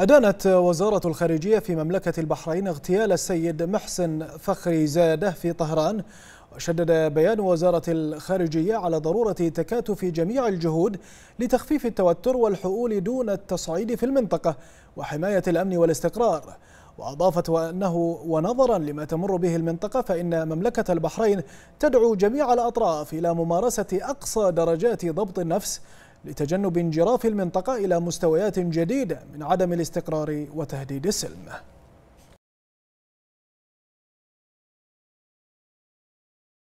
أدانت وزارة الخارجية في مملكة البحرين اغتيال السيد محسن فخري زاده في طهران. وشدد بيان وزارة الخارجية على ضرورة تكاتف جميع الجهود لتخفيف التوتر والحؤول دون التصعيد في المنطقة وحماية الأمن والاستقرار. وأضافت وأنه ونظرا لما تمر به المنطقة فإن مملكة البحرين تدعو جميع الأطراف إلى ممارسة أقصى درجات ضبط النفس لتجنب انجراف المنطقة إلى مستويات جديدة من عدم الاستقرار وتهديد السلم.